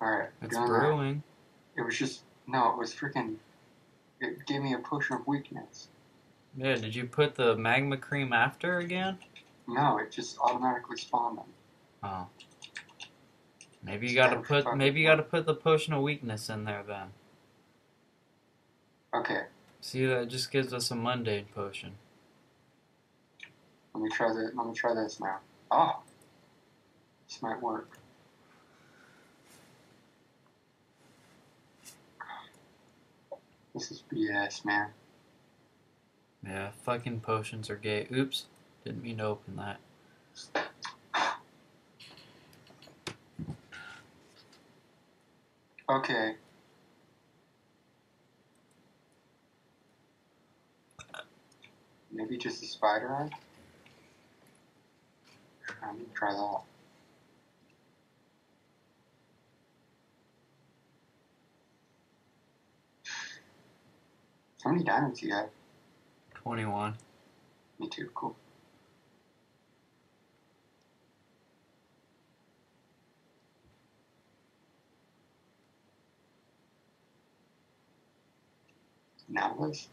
Alright, It's doing that. brewing. It was just no, it was freaking. It gave me a potion of weakness. Yeah, did you put the magma cream after again? No, it just automatically spawned them. Oh. Maybe you gotta put maybe you gotta put the potion of weakness in there then. Okay, See that just gives us a mundane potion. let me try the. Let me try this now. Oh, this might work. This is BS, man. Yeah, fucking potions are gay. Oops. Didn't mean to open that. Okay. Maybe just a spider eye? I'm gonna try that. How many diamonds you have? Twenty one. Me too, cool. Now this?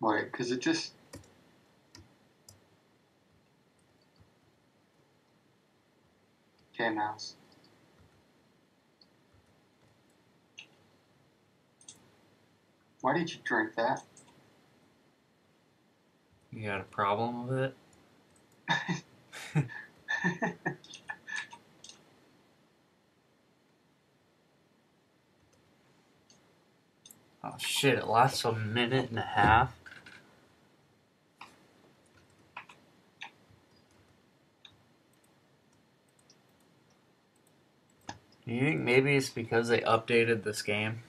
Wait, because it just. Okay, mouse. Why did you drink that? You got a problem with it? Oh shit, it lasts a minute and a half. You think maybe it's because they updated this game?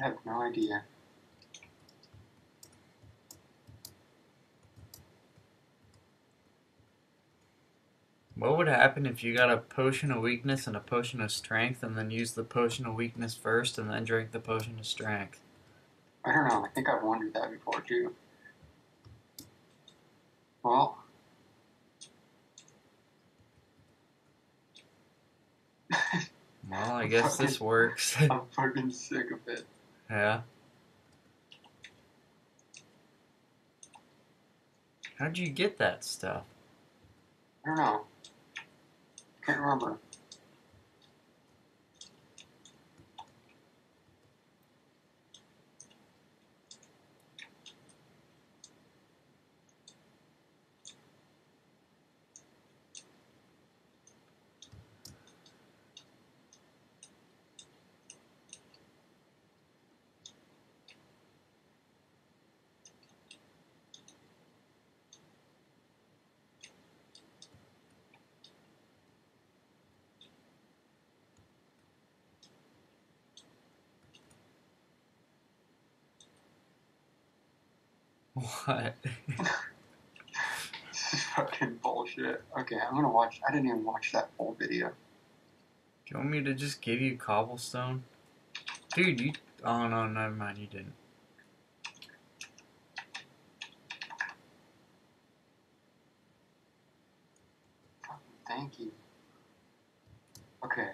I have no idea. What would happen if you got a potion of weakness and a potion of strength and then used the potion of weakness first and then drank the potion of strength? I don't know. I think I've wondered that before too. Well, Well, I guess this works. I'm fucking sick of it. Yeah. How'd you get that stuff? I don't know. Can't remember. What? This is fucking bullshit. Okay, I'm gonna watch. I didn't even watch that whole video. Do you want me to just give you cobblestone? Dude, you. Oh, no, never mind, you didn't. Thank you. Okay.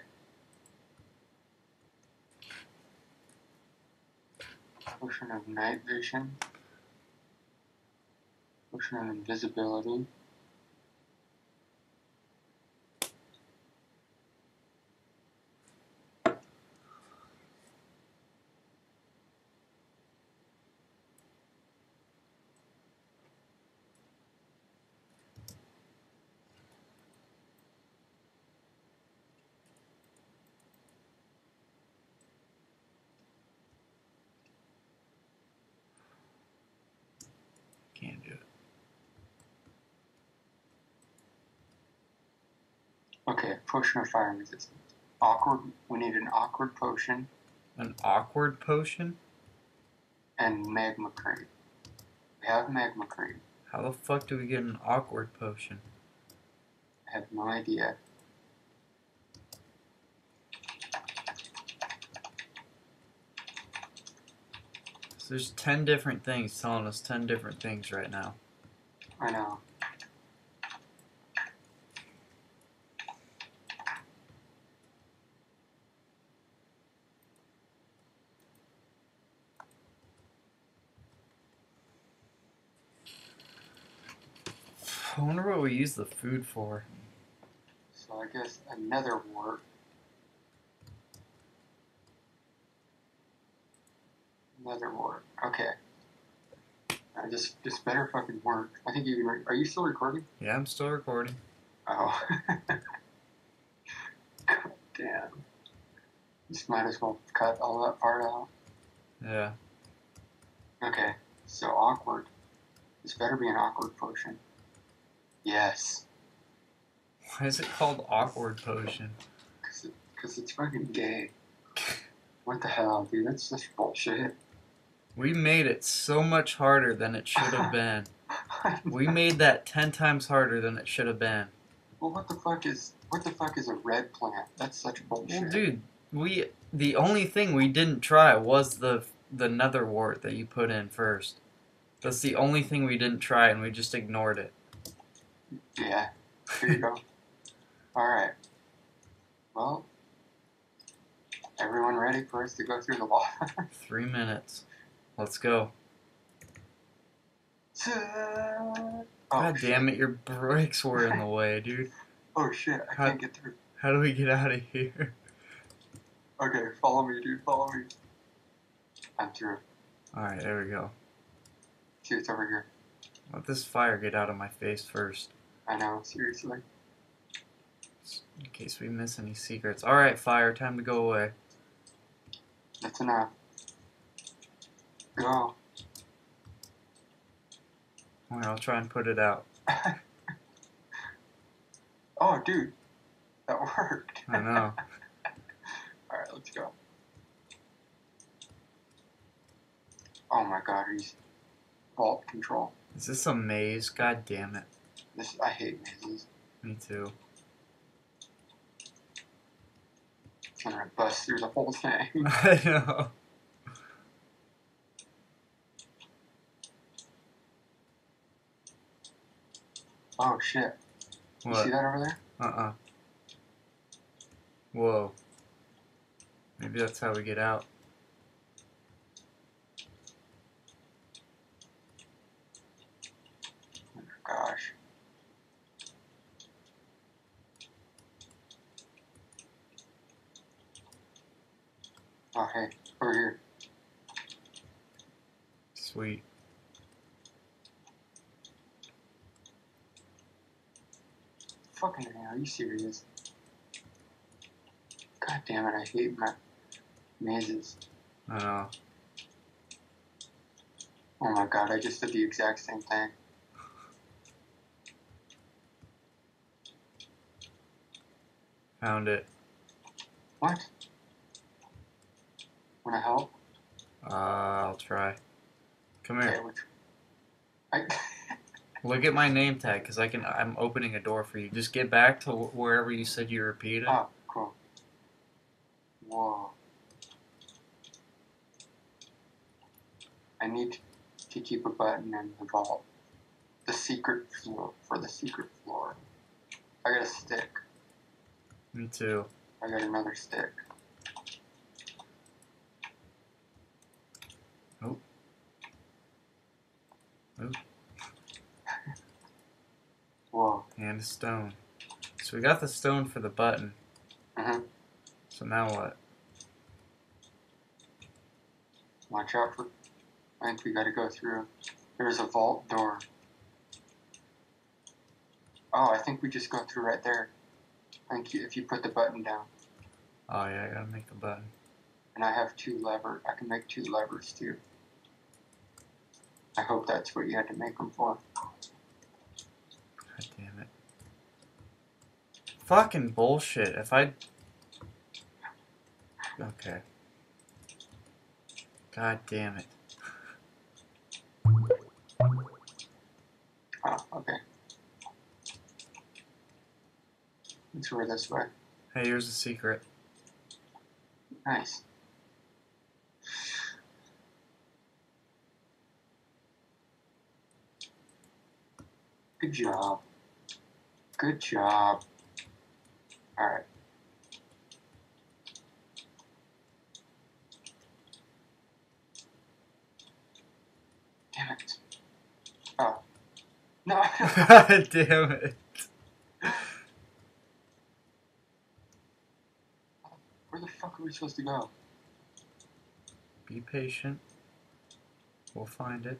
Potion of night vision. Potion of invisibility. Can't do it. Okay, potion of fire resistance. Awkward. We need an awkward potion An awkward potion? and magma cream. We have magma cream. How the fuck do we get an awkward potion? I have no idea. This There's ten different things telling us ten different things right now. I know. I wonder what we use the food for. So I guess another wart. Another wart. Okay. I just just better fucking work. I think you can. Are you still recording? Yeah, I'm still recording. Oh. God damn. Just might as well cut all that part out. Yeah. Okay. So awkward. This better be an awkward potion. Yes. Why is it called awkward potion? Cause, it, Cause it's fucking gay. What the hell, dude? That's just bullshit. We made it so much harder than it should have been. We made that ten times harder than it should have been. Well, what the fuck is what the fuck is a red plant? That's such bullshit. Well, dude, we the only thing we didn't try was the the nether wart that you put in first. That's the only thing we didn't try, and we just ignored it. Yeah. Here you go. All right. Well, everyone ready for us to go through the lava? Three minutes. Let's go. oh, God shit. damn it, your brakes were in the way, dude. Oh shit! I How- can't get through. How do we get out of here? Okay, follow me, dude. Follow me. I'm through. Alright, there we go. See, it's over here. Let this fire get out of my face first, I know. Seriously. in case we miss any secrets. Alright, fire, time to go away. That's enough. Go. Alright, I'll try and put it out. oh, dude, that worked. I know. All right, let's go. Oh my God, you vault control? Is this a maze? God damn it. This I hate mazes. Me too. It's gonna bust through the whole thing. I know. Oh shit! You What? see that over there? Uh-uh. Whoa. Maybe that's how we get out. Oh gosh. Oh hey, over here. Sweet. Fucking hell, are you serious? God damn it, I hate ma- mazes. I know. Oh my god, I just did the exact same thing. Found it. What? Wanna help? Uh, I'll try. Come here. Okay, which... I... Look at my name tag, cause I can. I'm opening a door for you. Just get back to wherever you said you repeated. oh, cool. Whoa. I need to keep a button in the vault. The secret floor, for the secret floor. I got a stick. Me too. I got another stick. Oh. Oh. Whoa. And a stone. So we got the stone for the button. hmm So now what? Watch out for. I think we gotta go through. There's a vault door. Oh, I think we just go through right there. I think you, if you put the button down, Oh yeah, I gotta make the button. and I have two lever, I can make two levers too. I hope that's what you had to make them for. Fucking bullshit. If I... Okay. God damn it. Oh, okay. It's over this way. Hey, here's the secret. Nice. Good job. Good job. Alright. Damn it. Oh. No. Damn it. Where the fuck are we supposed to go? Be patient. We'll find it.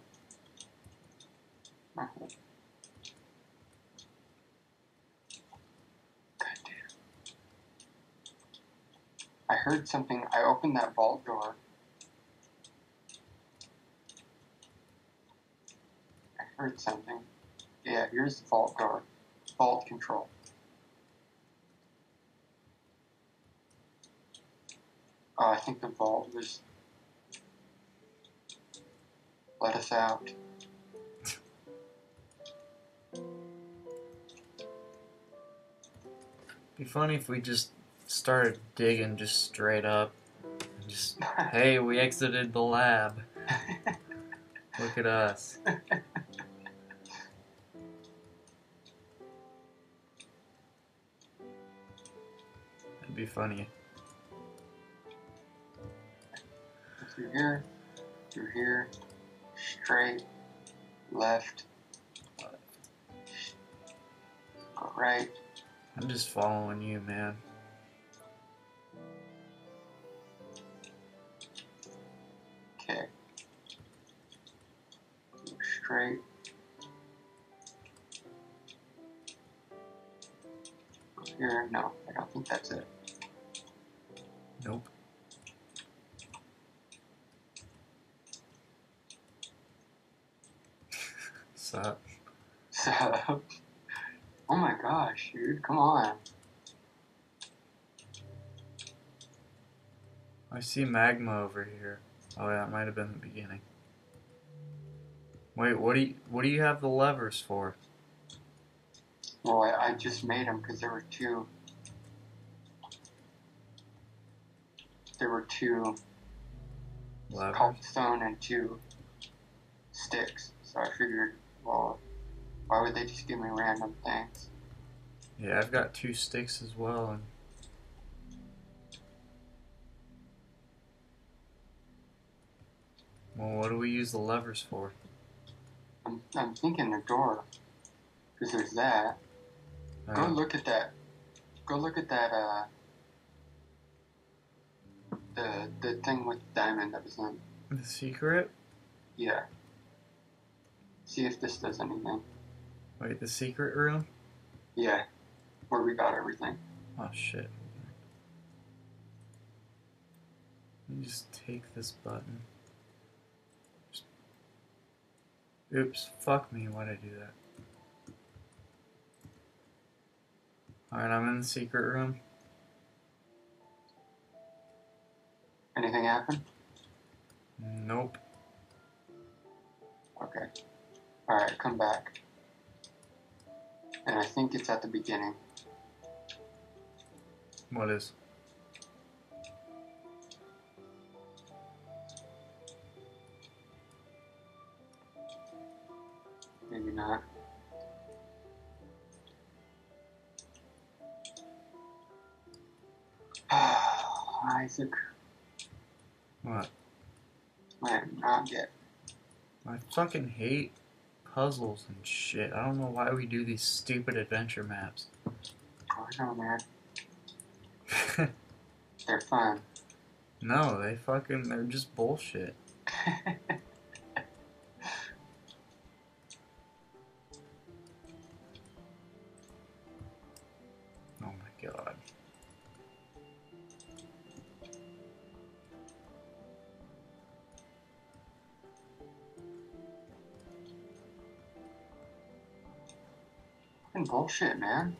Oh. God damn. I heard something. I opened that vault door. I heard something. Yeah, here's the vault door. Vault control. Oh, I think the vault was. Let us out. Be funny if we just started digging just straight up. Just, hey, we exited the lab. Look at us. That'd be funny. through here, through here, straight, left, right. I'm just following you, man. Nope. Sup? So, oh my gosh, dude, come on. I see magma over here. Oh yeah, it might have been the beginning. Wait, what do you what do you have the levers for? Well, I, I just made them because there were two. There were two Levers. cobblestone and two sticks. So I figured, well, why would they just give me random things? Yeah, I've got two sticks as well. And well, what do we use the levers for? I'm, I'm thinking the door, because there's that. Go Uh, look at that. Go look at that. Uh, the the thing with diamond that was in. the secret? Yeah. See if this does anything. Wait, the secret room? Yeah. Where we got everything. Oh shit. Let me just take this button. Just- Oops, fuck me, why'd I do that? Alright, I'm in the secret room. Anything happen? Nope. Okay. Alright, come back. And I think it's at the beginning. What is? Maybe not. Isaac, What? I am not get. I fucking hate puzzles and shit. I don't know why we do these stupid adventure maps. Oh, I know, man. They're fun. no, they fucking, they're just bullshit. Bullshit, man.